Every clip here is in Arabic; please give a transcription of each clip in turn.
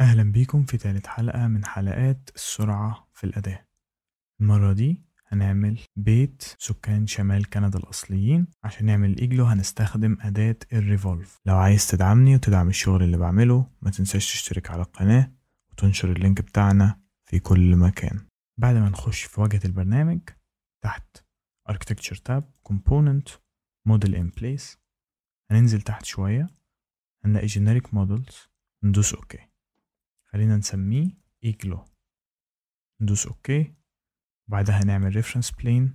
أهلا بيكم في تالت حلقة من حلقات السرعة في الأداء المرة دي هنعمل بيت سكان شمال كندا الأصليين. عشان نعمل إيجلو هنستخدم أداة ال revolve. لو عايز تدعمني وتدعم الشغل اللي بعمله ما تنساش تشترك على القناة وتنشر ال link بتاعنا في كل مكان. بعد ما نخش في واجهة البرنامج تحت Architecture Tab Component Model in Place هننزل تحت شوية هنلاقي Generic Models ندوس OK. خلينا نسميه إيجلو ندوس OK. وبعدها نعمل Reference Plane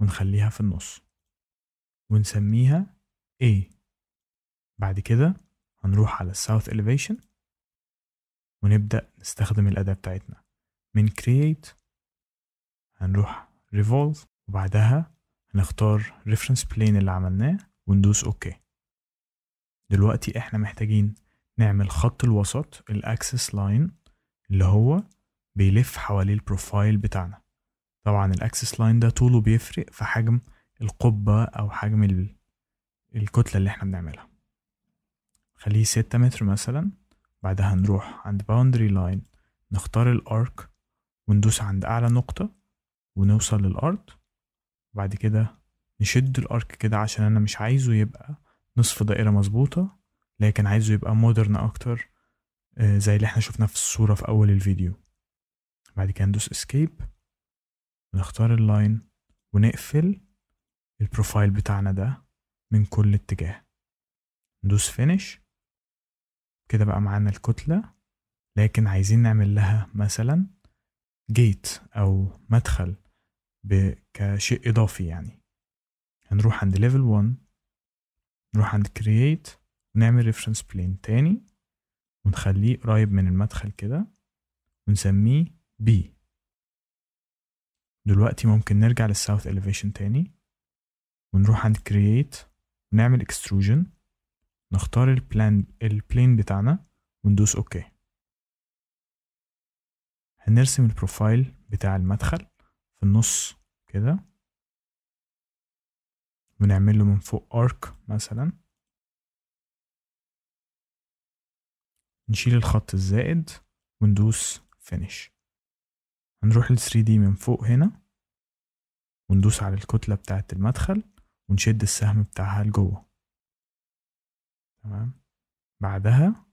ونخليها في النص. ونسميها A. بعد كده هنروح على South Elevation ونبدأ نستخدم الأداة بتاعتنا. من Create هنروح Revolve وبعدها هنختار Reference Plane اللي عملناه وندوس OK. دلوقتي إحنا محتاجين نعمل خط الوسط ال axis line اللي هو بيلف حواليه ال profile بتاعنا. طبعا ال axis line ده طوله بيفرق في حجم القبة أو حجم ال- الكتلة اللي إحنا بنعملها. خليه ستة متر مثلا بعدها نروح عند boundary line نختار ال arc وندوس عند أعلى نقطة ونوصل للأرض. وبعد كده نشد ال arc كده عشان أنا مش عايزه يبقى نصف دائرة مظبوطة. لكن عايزه يبقى modern أكتر آه، زي اللي إحنا شفناه في الصورة في أول الفيديو. بعد كده ندوس escape ونختار ال line ونقفل ال profile بتاعنا ده من كل اتجاه. ندوس finish كده بقى معانا الكتلة لكن عايزين نعمل لها مثلا gate أو مدخل كشيء إضافي يعني. هنروح عند level 1 نروح عند create ونعمل reference plane تاني ونخليه قريب من المدخل كده ونسميه B. دلوقتي ممكن نرجع لل south elevation تاني ونروح عند create ونعمل extrusion نختار ال plan ال plane بتاعنا وندوس OK. هنرسم ال profile بتاع المدخل في النص كده ونعمل له من فوق arc مثلا. نشيل الخط الزائد وندوس finish. هنروح ل 3D من فوق هنا وندوس على الكتلة بتاعة المدخل ونشد السهم بتاعها لجوه. تمام؟ بعدها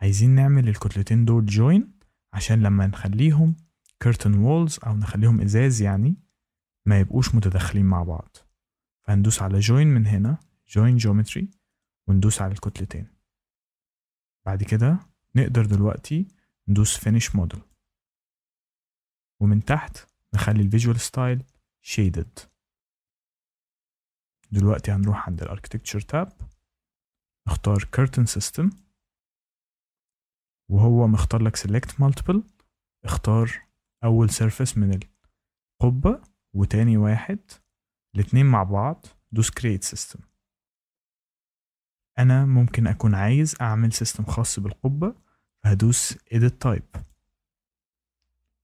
عايزين نعمل الكتلتين دول جوين عشان لما نخليهم curtain walls أو نخليهم إزاز يعني ما يبقوش متداخلين مع بعض. فهندوس على join من هنا join geometry وندوس على الكتلتين. بعد كده نقدر دلوقتي ندوس finish model. ومن تحت نخلي ال visual style shaded. دلوقتي هنروح عند ال architecture tab نختار curtain system. وهو مختار لك select multiple اختار أول surface من القبة وتاني واحد الاتنين مع بعض دوس create system. أنا ممكن أكون عايز أعمل system خاص بالقبة فهدوس edit type.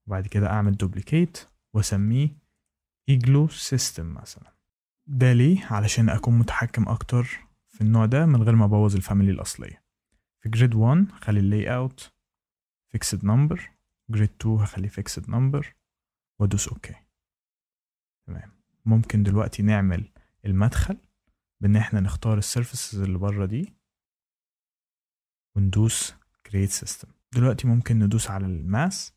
وبعد كده أعمل duplicate وأسميه igloo system مثلا. ده ليه؟ علشان أكون متحكم أكتر في النوع ده من غير ما أبوظ ال family الأصلية. في grid 1 هخلي ال layout fixed number grid 2 هخليه fixed number وأدوس OK تمام. ممكن دلوقتي نعمل المدخل. بإن إحنا نختار ال surfaces اللي بره دي وندوس create system. دلوقتي ممكن ندوس على ال mass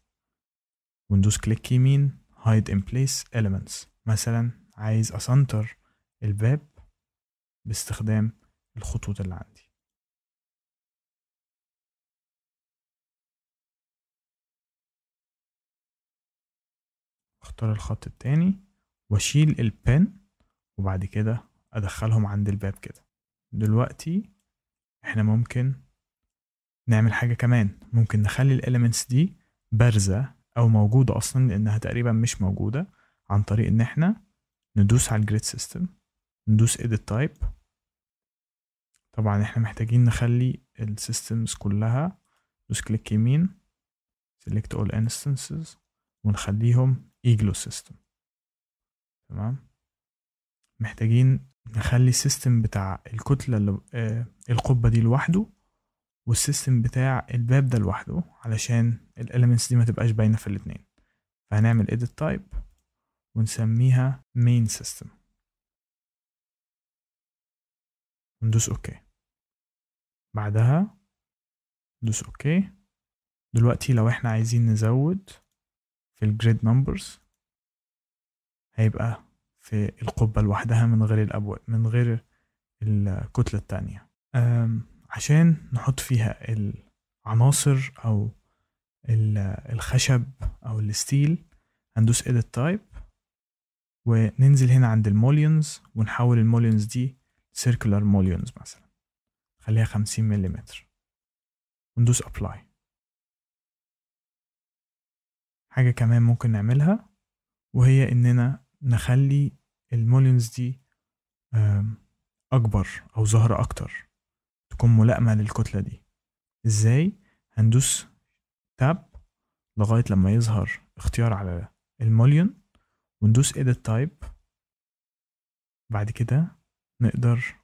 وندوس كليك يمين hide in place elements. مثلا عايز أ center الباب باستخدام الخطوط اللي عندي. أختار الخط التاني وأشيل ال pin وبعد كده أدخلهم عند الباب كده. دلوقتي إحنا ممكن نعمل حاجة كمان. ممكن نخلي ال elements دي بارزة أو موجودة أصلا لأنها تقريبا مش موجودة عن طريق إن إحنا ندوس على ال grid system ندوس edit type. طبعا إحنا محتاجين نخلي ال systems كلها دوس كليك يمين select all instances ونخليهم igloo system. تمام؟ محتاجين نخلي ال system بتاع الكتلة اللي آه القبة دي لوحده وال system بتاع الباب ده لوحده علشان ال elements دي ما تبقاش باينة في الاتنين. فهنعمل edit type ونسميها main system. وندوس OK بعدها ندوس OK دلوقتي لو إحنا عايزين نزود في ال grid numbers هيبقى في القبة لوحدها من غير الأبواب من غير الكتلة التانية. عشان نحط فيها العناصر أو الخشب أو ال steel هندوس edit type وننزل هنا عند ال mullions ونحول ال mullions دي circular mullions مثلا. خليها خمسين ملم وندوس apply. حاجة كمان ممكن نعملها وهي إننا نخلي المولينز دي أكبر أو ظاهرة أكتر تكون ملائمة للكتلة دي. إزاي؟ هندوس تاب لغاية لما يظهر اختيار على الموليون وندوس edit type بعد كده نقدر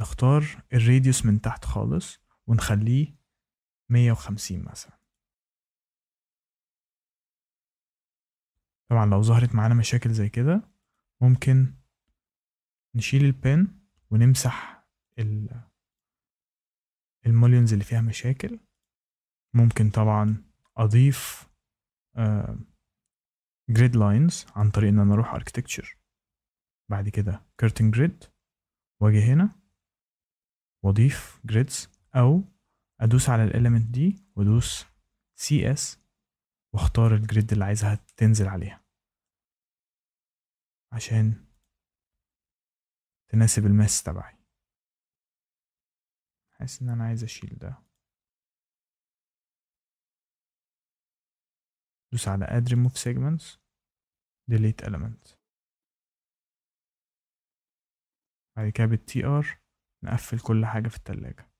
نختار الراديوس من تحت خالص ونخليه مية وخمسين مثلا. طبعا لو ظهرت معانا مشاكل زي كده ممكن نشيل البن ونمسح الموليونز اللي فيها مشاكل. ممكن طبعا أضيف grid lines عن طريق إن أنا أروح architecture بعد كده curtain grid وأجي هنا وأضيف grids أو أدوس على ال element دي وأدوس CS وأختار ال grid اللي عايزها تنزل عليها. عشان تناسب ال mass تبعي. حاسس إن أنا عايز أشيل ده. دوس على add remove segments. delete element بعد كده بالتي ار نقفل كل حاجة في التلاجة.